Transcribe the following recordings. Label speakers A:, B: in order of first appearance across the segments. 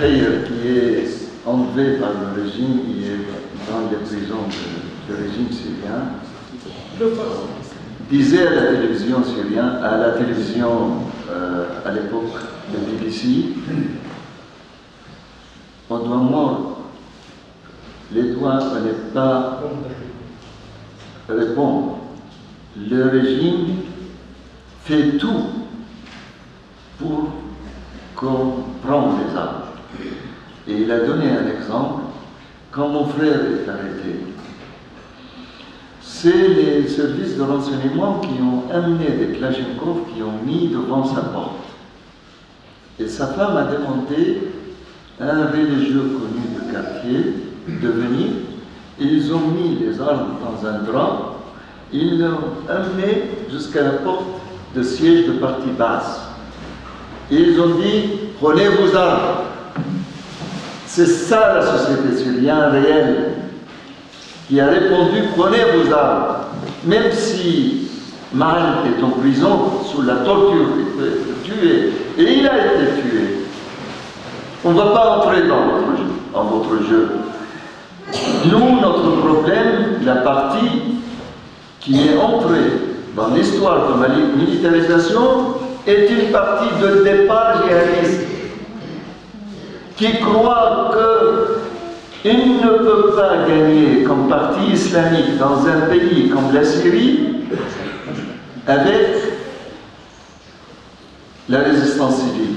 A: Khayr, qui est enlevé par le régime, qui est dans les prisons du régime syrien, disait à la télévision syrienne, à la télévision euh, à l'époque de BBC, on doit mordre les doigts, on n'est pas répondre. Le régime fait tout pour qu'on prenne les armes. Et il a donné un exemple, quand mon frère est arrêté, c'est les services de renseignement qui ont amené des Klashnikov qui ont mis devant sa porte. Et sa femme a demandé à un religieux connu de quartier de venir. Ils ont mis les armes dans un drap. Ils l'ont amené jusqu'à la porte de siège de partie basse. Ils ont dit, prenez vos armes. C'est ça la société syrienne réelle qui a répondu prenez vos armes. Même si Mal est en prison sous la torture, tué, et il a été tué. On ne va pas entrer dans votre jeu. Dans votre jeu. Nous, notre problème, la partie qui est entrée dans l'histoire de la militarisation, est une partie de départ réaliste qui croit que il ne peut pas gagner comme parti islamique dans un pays comme la Syrie avec la résistance civile.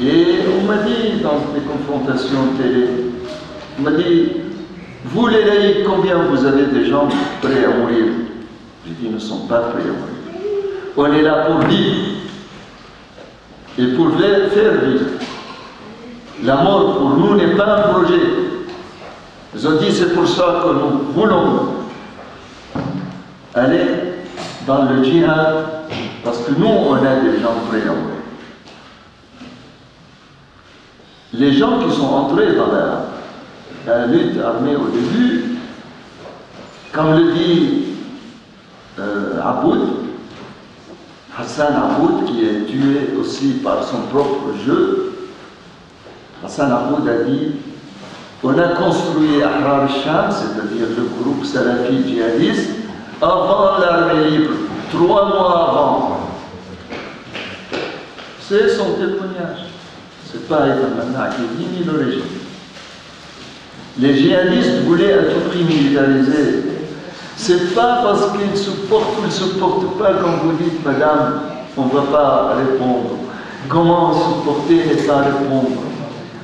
A: Et on m'a dit dans des confrontations télé, on m'a dit, vous les laïcs, combien vous avez des gens prêts à mourir? J'ai dit, ils ne sont pas prêts à mourir. On est là pour vivre et pour faire vivre. La mort pour nous n'est pas un projet. Ils ont dit c'est pour ça que nous voulons aller dans le djihad parce que nous on a des gens mourir. Les gens qui sont entrés dans la, lutte armée au début, comme le dit euh, Aboud, Hassan Aboud, qui est tué aussi par son propre jeu, Hassan Aboud a dit on a construit Ahrar Sham, c'est-à-dire le groupe salafi djihadiste, avant l'armée libre, trois mois avant. C'est son témoignage. C'est pas Ibn qui ni l'origine. Les djihadistes voulaient à tout prix militariser. C'est pas parce qu'ils supportent ou ne supportent pas, comme vous dites, madame, on ne va pas répondre. Comment supporter et pas répondre?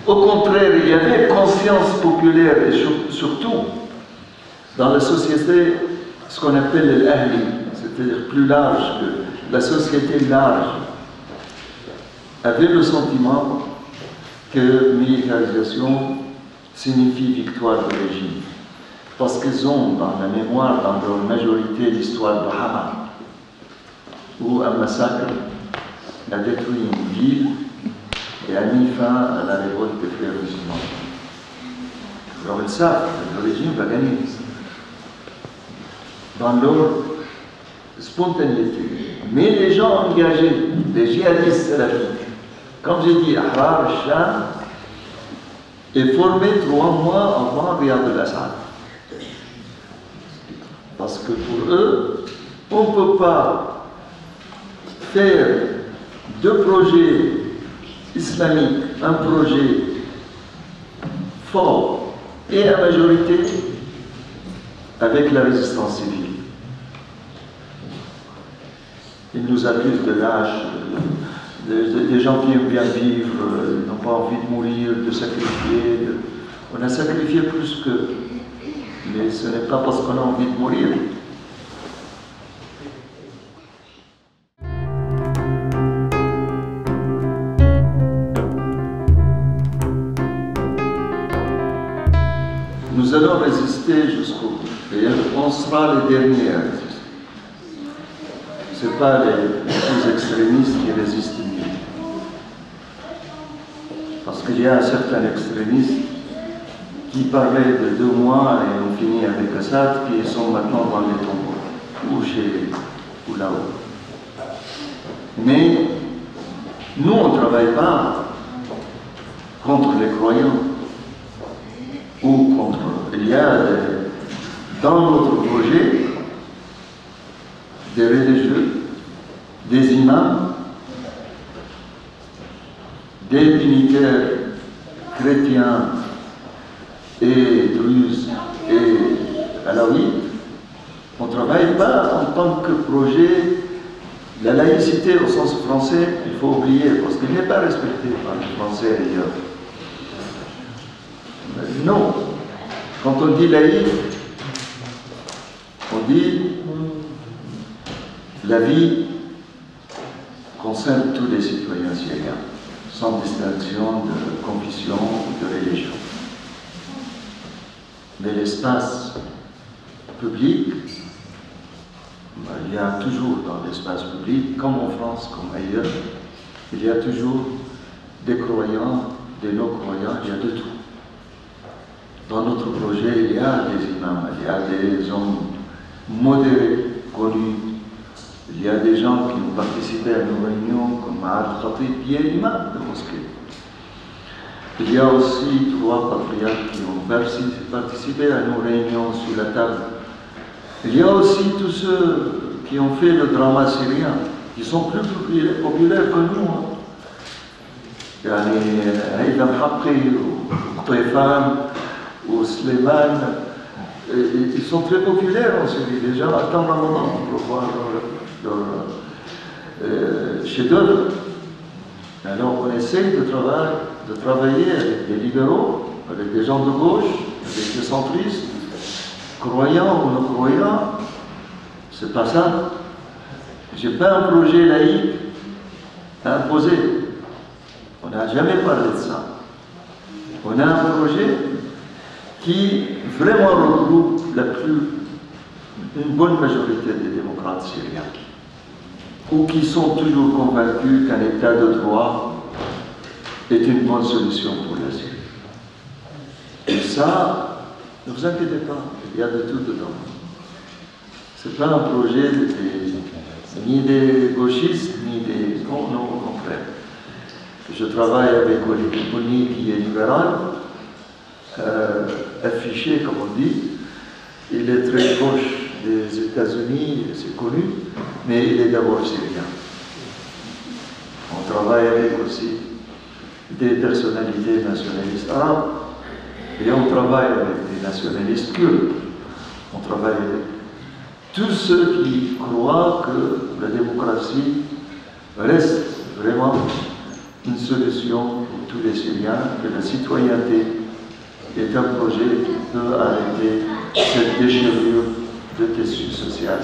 A: Au contraire, il y avait conscience populaire et surtout dans la société, ce qu'on appelle l'ahli, c'est-à-dire plus large que la société large, avait le sentiment que militarisation signifie victoire du régime. Parce qu'ils ont dans la mémoire, dans leur majorité, l'histoire de Hama, où un massacre a détruit une ville et a mis fin à la révolte des frères musulmans. Alors ils savent le régime va gagner. Dans leur spontanéité. Mais les gens engagés, les djihadistes salafiques, comme j'ai dit, Ahrar Sham est formé trois mois avant Riyad al-Assad. Parce que pour eux, on ne peut pas faire deux projets islamique, un projet fort et à majorité avec la résistance civile. Ils nous accusent de lâches, des gens qui aiment bien vivre, n'ont pas envie de mourir, de sacrifier. On a sacrifié plus que. Mais ce n'est pas parce qu'on a envie de mourir. Nous allons résister jusqu'au bout. Et on sera les derniers à résister. Ce n'est pas les, plus extrémistes qui résistent mieux. Parce qu'il y a un certain extrémiste qui parlait de deux mois et on finit avec Assad, qui sont maintenant dans les tombeaux, ou chez ou là-haut. Mais nous, on ne travaille pas contre les croyants ou contre. Il y a dans notre projet des religieux, des imams, des dignitaires chrétiens et druzes et alaouites. On ne travaille pas en tant que projet. La laïcité au sens français, il faut oublier, parce qu'il n'est pas respecté par les Français ailleurs. Non. Quand on dit laïque, on dit la vie concerne tous les citoyens syriens, sans distinction de confession ou de religion. Mais l'espace public, il y a toujours dans l'espace public, comme en France, comme ailleurs, il y a toujours des croyants, des non-croyants, il y a de tout. Dans notre projet, il y a des imams, il y a des hommes modérés, connus. Il y a des gens qui ont participé à nos réunions, comme Mahal Khatib, qui est imam de mosquée. Il y a aussi trois patriarches qui ont participé à nos réunions sous la table. Il y a aussi tous ceux qui ont fait le drama syrien, qui sont plus populaires que nous. Hein. Haqi, ou Tefan, ou Sleman, ils sont très populaires en Syrie. Les gens un moment pour voir leur, euh, chef-d'œuvre. Alors on essaye de travailler de travailler avec des libéraux, avec des gens de gauche, avec des centristes, croyants ou non croyants. C'est pas ça. J'ai pas un projet laïque à imposer. On n'a jamais parlé de ça. On a un projet qui vraiment regroupe la plus, une bonne majorité des démocrates syriens, ou qui sont toujours convaincus qu'un État de droit est une bonne solution pour la Syrie. Et ça, ne vous inquiétez pas, il y a de tout dedans. Ce n'est pas un projet ni des gauchistes, ni des... Non, non, au contraire. Je travaille avec Olivier Boni, qui est libéral, euh, affiché, comme on dit. Il est très proche des États-Unis, c'est connu, mais il est d'abord syrien. On travaille avec aussi des personnalités nationalistes arabes et on travaille avec des nationalistes kurdes. On travaille avec tous ceux qui croient que la démocratie reste vraiment une solution pour tous les Syriens, que la citoyenneté est un projet qui peut arrêter cette déchirure de tissu social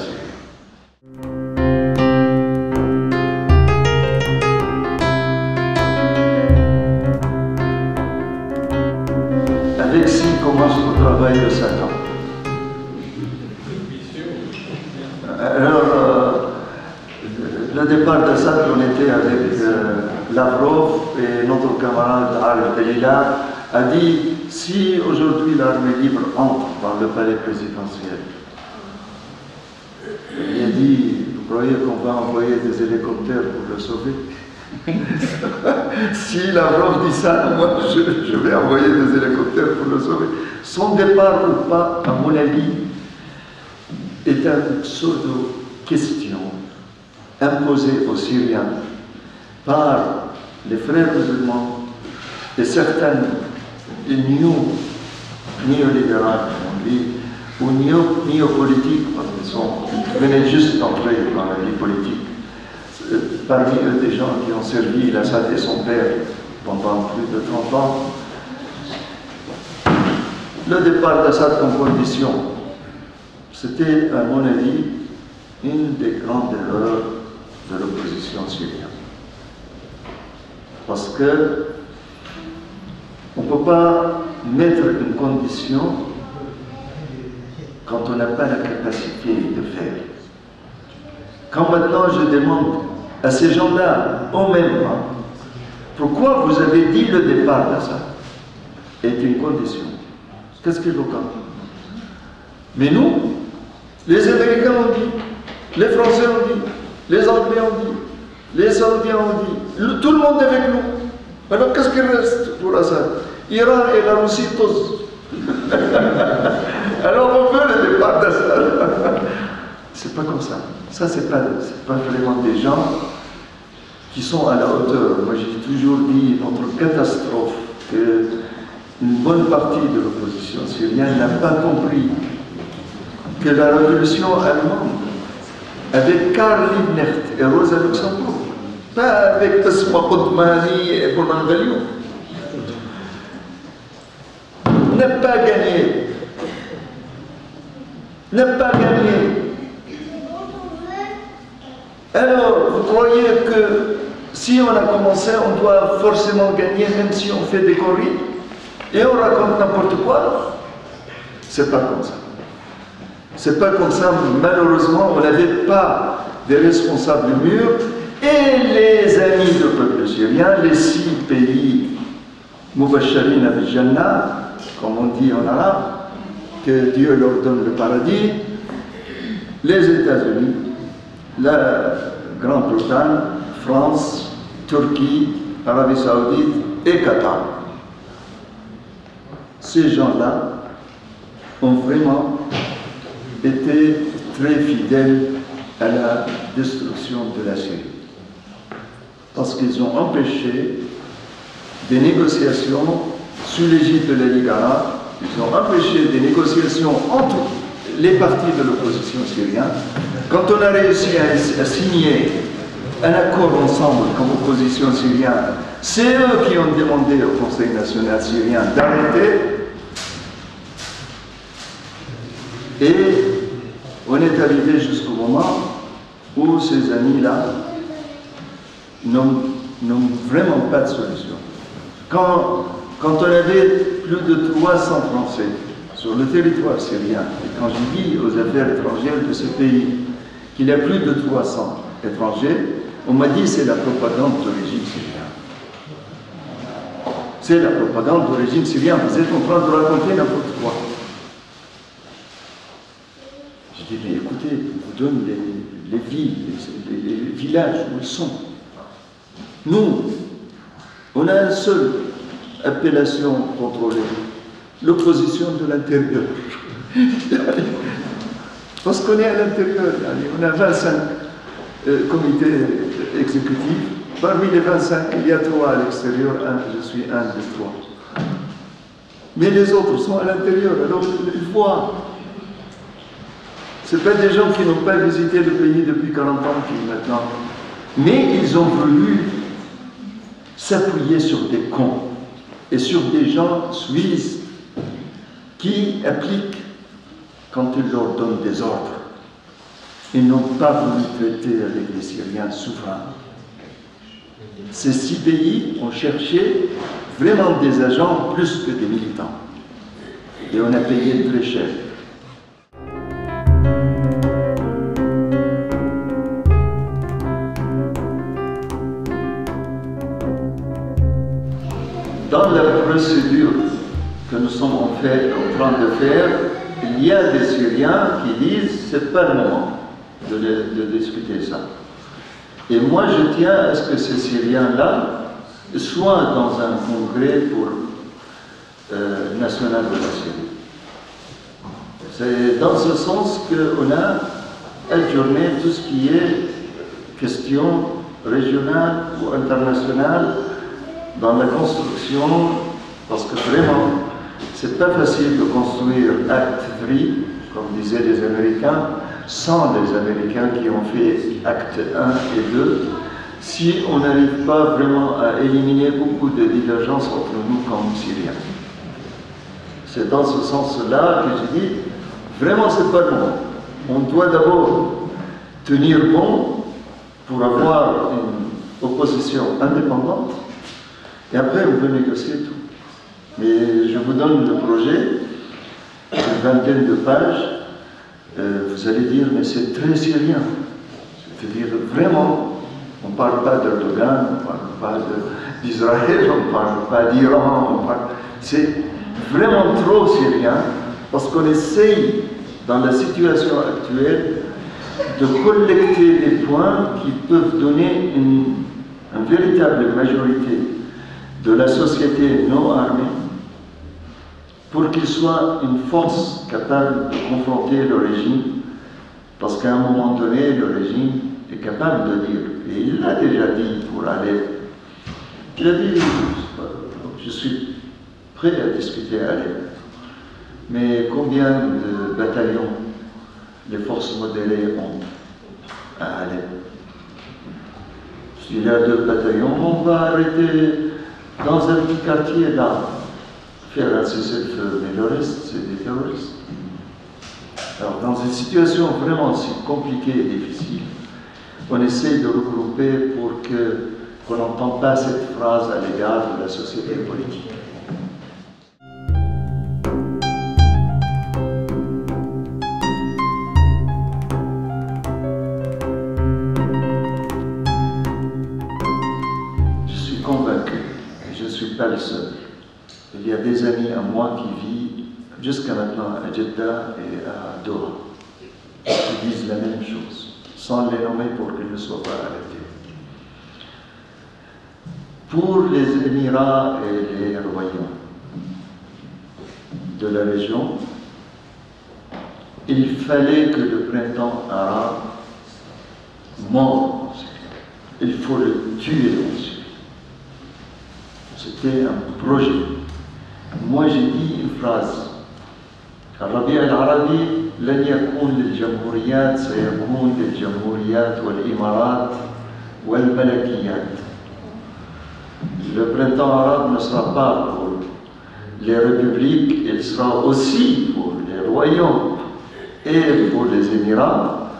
A: commence le travail de Satan. Alors, euh, le départ de Satan, on était avec euh, Lavrov et notre camarade Al-Dalila a dit si aujourd'hui l'armée libre entre dans le palais présidentiel, il a dit vous croyez qu'on va envoyer des hélicoptères pour le sauver? Si Lavrov dit ça, moi je, vais envoyer des hélicoptères pour le sauver. Son départ ou pas, à mon avis, est une sorte de question imposée aux Syriens par les frères musulmans et certaines unions néolibérales, on dit, ou néopolitiques, parce qu'ils venaient juste d'entrer dans la vie politique parmi eux des gens qui ont servi l'Assad et son père pendant plus de 30 ans. Le départ d'Assad comme condition, c'était, à mon avis, une des grandes erreurs de l'opposition syrienne. Parce que on ne peut pas mettre une condition quand on n'a pas la capacité de faire. Quand maintenant je demande à ces gens-là, au même temps, pourquoi vous avez dit le départ d'Assad est une condition Qu'est-ce qu'il faut Mais nous, les Américains ont dit, les Français ont dit, les Anglais ont dit, les Saoudiens ont dit, tout le monde avec nous. Alors qu'est-ce qu'il reste pour Assad Iran et la Russie tous. Alors on veut le départ d'Assad. c'est pas comme ça. Ça, c'est pas, pas vraiment des gens qui sont à la hauteur. Moi, j'ai toujours dit, notre catastrophe, que une bonne partie de l'opposition syrienne n'a pas compris que la révolution allemande, avec Karl Liebknecht et Rosa Luxembourg, pas avec et Bonan Galion, n'a pas gagné. N'a pas gagné. Alors, vous croyez que si on a commencé, on doit forcément gagner, même si on fait des conneries, et on raconte n'importe quoi? C'est pas comme ça. C'est pas comme ça, malheureusement, on n'avait pas des responsables mûrs et les amis du peuple syrien, les six pays Mubasharin comme on dit en arabe, que Dieu leur donne le paradis, les États-Unis, la Grande-Bretagne, France, Turquie, Arabie Saoudite et Qatar. Ces gens-là ont vraiment été très fidèles à la destruction de la Syrie. Parce qu'ils ont empêché des négociations sous l'égide de la Ligue arabe, ils ont empêché des négociations entre les partis de l'opposition syrienne. Quand on a réussi à, signer un accord ensemble comme opposition syrienne, c'est eux qui ont demandé au Conseil national syrien d'arrêter. Et on est arrivé jusqu'au moment où ces amis-là n'ont vraiment pas de solution. Quand, on avait plus de 300 Français sur le territoire syrien, et quand je dis aux affaires étrangères de ce pays qu'il y a plus de 300 étrangers, on m'a dit c'est la propagande du régime syrien. C'est la propagande du régime syrien, vous êtes en train de raconter n'importe quoi. Je dis, mais écoutez, je vous donne les, villes, les, les villages où ils sont. Nous, on a une seule appellation contrôlée, l'opposition de l'intérieur. Parce qu'on est à l'intérieur, on a 25 euh, comités exécutifs. Parmi les 25, il y a trois à l'extérieur, je suis un des trois. Mais les autres sont à l'intérieur, alors ils voient. Ce pas des gens qui n'ont pas visité le pays depuis 40 ans qui maintenant. Mais ils ont voulu s'appuyer sur des cons et sur des gens suisses qui appliquent quand ils leur donnent des ordres. Ils n'ont pas voulu traiter avec les Syriens souverains. Ces six pays ont cherché vraiment des agents plus que des militants. Et on a payé très cher. Nous sommes en, fait, en train de faire, il y a des Syriens qui disent c'est pas le moment de, discuter ça. Et moi, je tiens à ce que ces Syriens-là soient dans un congrès pour euh, national de la Syrie. C'est dans ce sens qu'on a adjourné tout ce qui est question régionale ou internationale dans la construction, parce que vraiment, c'est pas facile de construire Act 3, comme disaient les Américains, sans les Américains qui ont fait Acte 1 et 2, si on n'arrive pas vraiment à éliminer beaucoup de divergences entre nous comme Syriens. C'est dans ce sens-là que je dis, vraiment c'est pas bon. On doit d'abord tenir bon pour avoir une opposition indépendante et après, on peut négocier tout. Mais je vous donne le projet, une vingtaine de pages. Euh, vous allez dire, mais c'est très syrien. C'est-à-dire, vraiment, on ne parle pas d'Erdogan, on ne parle pas d'Israël, on ne parle pas d'Iran, c'est vraiment trop syrien, parce qu'on essaye, dans la situation actuelle, de collecter des points qui peuvent donner une véritable majorité de la société non armée pour qu'il soit une force capable de confronter le régime, parce qu'à un moment donné, le régime est capable de dire, et il l'a déjà dit pour aller, il a dit, je suis prêt à discuter à Alep, mais combien de bataillons les forces modérées ont à Alep S'il y a deux bataillons, on va arrêter dans un petit quartier là, reste, c'est des terroristes. Alors, dans une situation vraiment si compliquée et difficile, on essaie de regrouper pour que qu'on n'entende pas cette phrase à l'égard de la société politique. Je suis convaincu, et je ne suis pas le seul, il y a des amis à moi qui vivent jusqu'à maintenant à Jeddah et à Doha, qui disent la même chose, sans les nommer pour qu'ils ne soient pas arrêtés. Pour les Émirats et les royaumes de la région, il fallait que le printemps arabe Syrie. Il faut le tuer en. C'était un projet. Moi, j'ai dit une phrase. الربيع العربي لن يكون للجمهوريات سيكون للجمهوريات والإمارات والملكيات. Le printemps arabe ne sera pas pour les républiques, il sera aussi pour les royaumes et pour les Émirats.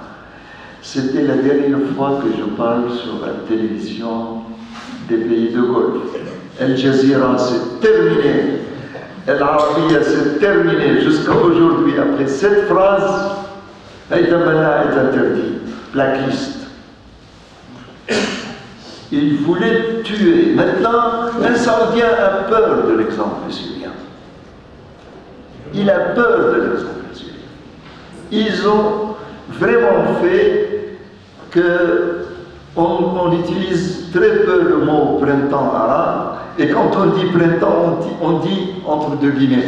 A: C'était la dernière fois que je parle sur la télévision des pays de Golfe. Al Jazeera, c'est terminé. Al Arabiya, c'est terminé. Jusqu'à aujourd'hui, après cette phrase, Haïdamana est interdit. Blacklist. Il voulait tuer. Maintenant, un Saoudien a peur de l'exemple syrien. Il a peur de l'exemple syrien. Ils ont vraiment fait que on, on, utilise très peu le mot printemps arabe, et quand on dit printemps, on dit, on dit entre deux guillemets.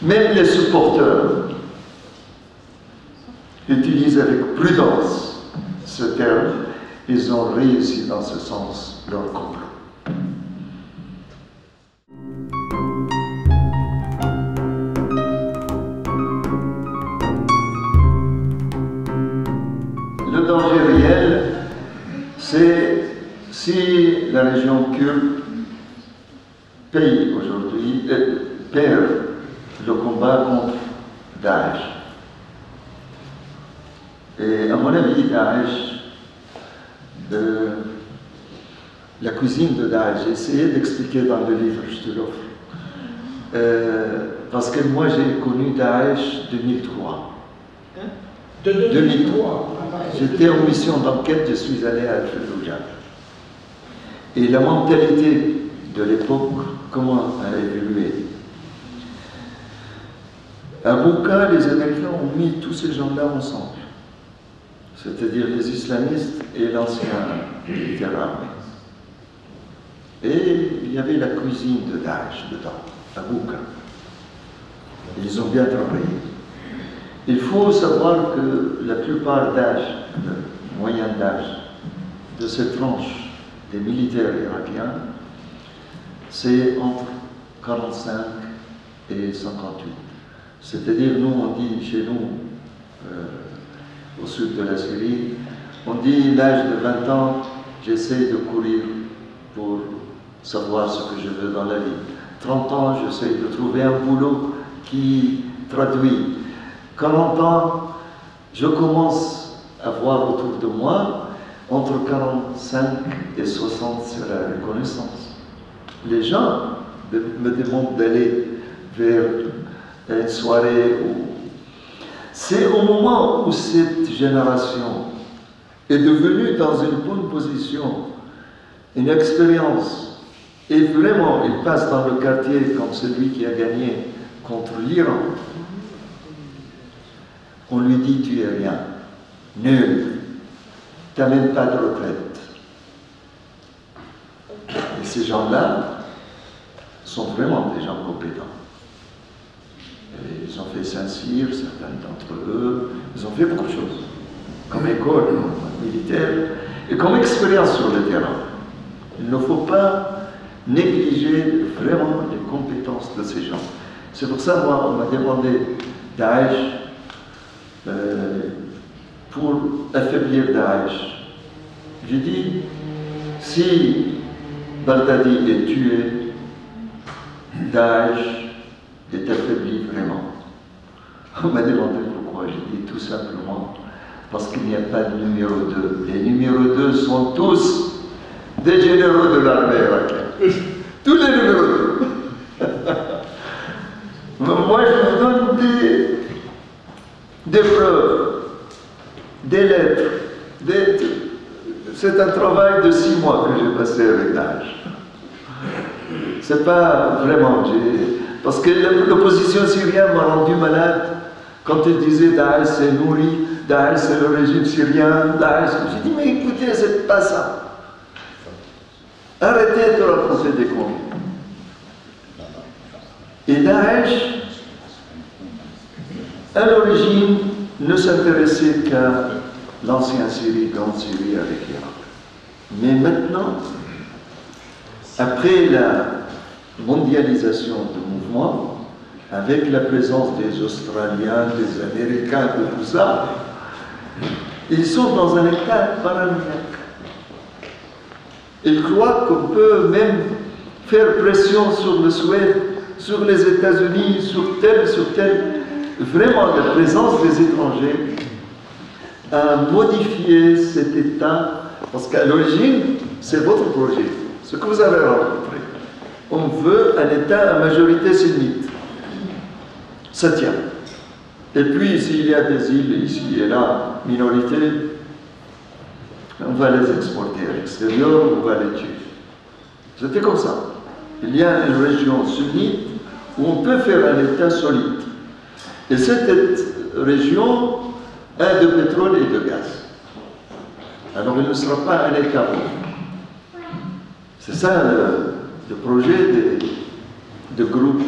A: Même les supporters utilisent avec prudence ce terme. Ils ont réussi dans ce sens leur complot. Le danger réel, c'est si la région kurde paye aujourd'hui, euh, perd le combat contre Daesh. Et à mon avis, Daesh, la cuisine de Daesh, j'ai essayé d'expliquer dans le livre, je te l'offre. Euh, parce que moi j'ai connu Daesh 2003.
B: Hein? De 2003.
A: J'étais en mission d'enquête, je suis allé à Fallujah. Et la mentalité de l'époque, comment a évolué À Bouka, les Américains ont mis tous ces gens-là ensemble, c'est-à-dire les islamistes et l'ancien militaire armé. Et il y avait la cuisine de Daesh dedans, à Bouka. Ils ont bien travaillé. Il faut savoir que la plupart d'âge, moyen d'âge de cette tranche des militaires irakiens, c'est entre 45 et 58. C'est-à-dire, nous, on dit chez nous, euh, au sud de la Syrie, on dit l'âge de 20 ans, j'essaie de courir pour savoir ce que je veux dans la vie. 30 ans, j'essaie de trouver un boulot qui traduit 40 ans, je commence à voir autour de moi, entre 45 et 60, c'est la reconnaissance. Les gens me demandent d'aller vers une soirée. C'est au moment où cette génération est devenue dans une bonne position, une expérience, et vraiment, il passe dans le quartier comme celui qui a gagné contre l'Iran, on lui dit tu es rien, nul, tu n'as même pas de retraite. Et ces gens-là, sont vraiment des gens compétents. ils ont fait Saint-Cyr, certains d'entre eux, ils ont fait beaucoup de choses, comme école militaire et comme expérience sur le terrain. Il ne faut pas négliger vraiment les compétences de ces gens. C'est pour ça, moi, on m'a demandé Daesh euh, pour affaiblir Daesh. J'ai dit, si Baghdadi est tué, Daesh est affaibli vraiment. On m'a demandé pourquoi. J'ai dit tout simplement parce qu'il n'y a pas de numéro 2. Les numéros 2 sont tous des généraux de l'armée irakienne. Tous les numéros 2. Moi, je vous donne des, des preuves, des lettres. C'est un travail de six mois que j'ai passé avec Daesh. C'est pas vraiment. Parce que l'opposition syrienne m'a rendu malade quand il disait Daesh c'est nourri, Daesh c'est le régime syrien, Daesh. J'ai dit mais écoutez, c'est pas ça. Arrêtez de raconter des conneries. Et Daesh, à l'origine, ne s'intéressait qu'à l'ancien Syrie, grande Syrie avec l'Irak. Mais maintenant, après la mondialisation du mouvement, avec la présence des Australiens, des Américains, de tout ça, ils sont dans un état paranoïaque. Ils croient qu'on peut même faire pression sur le Suède, sur les États-Unis, sur tel, sur tel. Vraiment, la présence des étrangers a modifié cet état, parce qu'à l'origine, c'est votre projet, ce que vous avez rencontré. On veut un État à majorité sunnite. Ça tient. Et puis, s'il y a des îles ici et là, minorités, on va les exporter à l'extérieur, on va les tuer. C'était comme ça. Il y a une région sunnite où on peut faire un État solide. Et cette région a de pétrole et de gaz. Alors il ne sera pas un État C'est ça projet des, groupes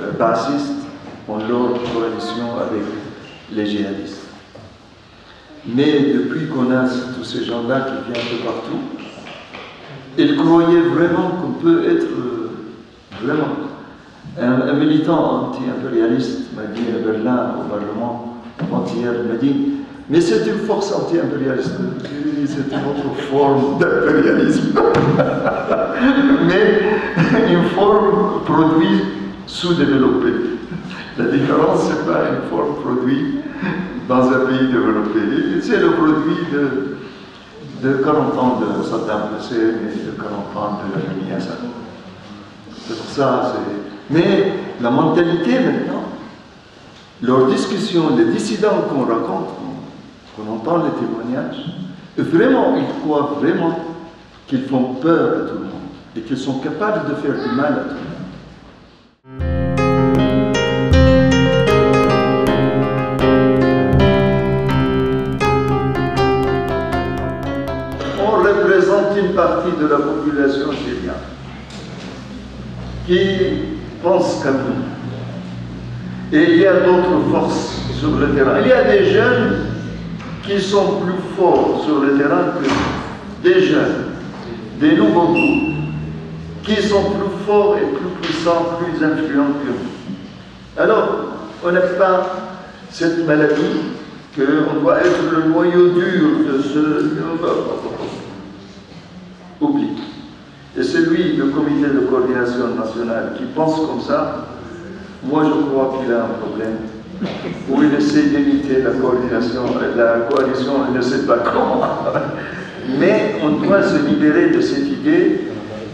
A: euh, bassistes en leur coalition avec les djihadistes. Mais depuis qu'on a tous ces gens-là qui viennent de partout, ils croyaient vraiment qu'on peut être euh, vraiment. Un, militant anti-impérialiste m'a dit à Berlin, au Parlement, il m'a dit Mais c'est une force anti-impérialiste. C'est une autre forme d'impérialisme. Mais une forme produit sous-développée. La différence, ce n'est pas une forme produite dans un pays développé. C'est le produit de, de 40 ans de Saddam Hussein et de 40 ans de pour ça. Mais la mentalité maintenant, leurs discussions, les dissidents qu'on raconte, qu'on entend les témoignages, vraiment, ils croient vraiment qu'ils font peur à tout le monde et qu'ils sont capables de faire du mal à tout le monde. partie de la population syrienne qui pense comme nous. Et il y a d'autres forces sur le terrain. Il y a des jeunes qui sont plus forts sur le terrain que des jeunes, des nouveaux groupes, qui sont plus forts et plus puissants, plus influents que nous. Alors, on n'a pas cette maladie qu'on doit être le noyau dur de ce oublie. Et celui du comité de coordination nationale qui pense comme ça, moi je crois qu'il a un problème, où il essaie d'imiter la coordination, la coalition, il ne sait pas comment. Mais on doit se libérer de cette idée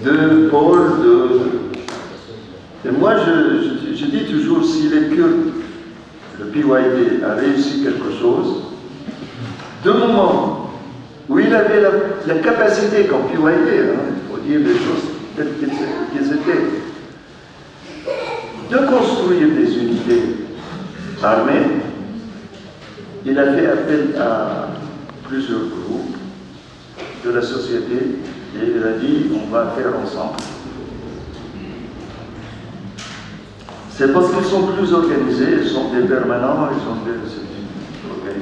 A: de Paul, de... Et moi je, je dis toujours, si les Kurdes, le PYD, a réussi quelque chose, de moment où il avait la, capacité, comme PYD, hein, faut dire les choses telles qu'elles étaient, de construire des unités armées. Il a fait appel à plusieurs groupes de la société et il a dit on va faire ensemble C'est parce qu'ils sont plus organisés, ils sont des permanents, ils sont des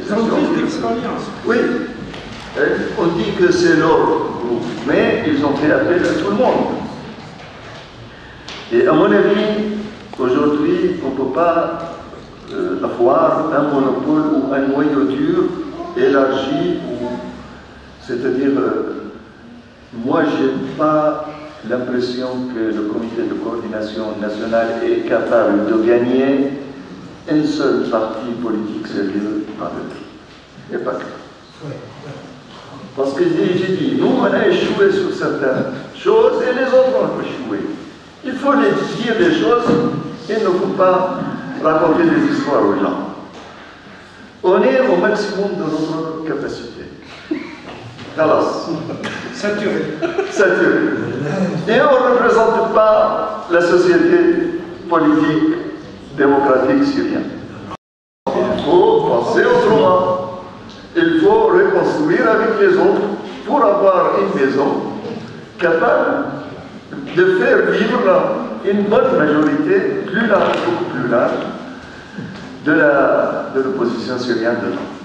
B: Ils ont plus d'expérience.
A: Oui, on dit que c'est leur groupe, mais ils ont fait appel à tout le monde. Et à mon avis, aujourd'hui, on ne peut pas euh, avoir un monopole ou un noyau dur élargi, c'est-à-dire, euh, moi, je n'ai pas l'impression que le comité de coordination nationale est capable de gagner un seul parti politique sérieux avec. Et pas que. Parce que j'ai dit, nous, on a échoué sur certaines choses et les autres ont échoué. Il faut les dire les choses et ne faut pas raconter des histoires aux gens. On est au maximum de notre capacité. Galas.
B: Saturé.
A: Saturé. Et on ne représente pas la société politique démocratique syrienne. Il faut penser autrement il faut reconstruire avec les autres pour avoir une maison capable de faire vivre une bonne majorité, plus large, beaucoup plus large, de l'opposition syrienne de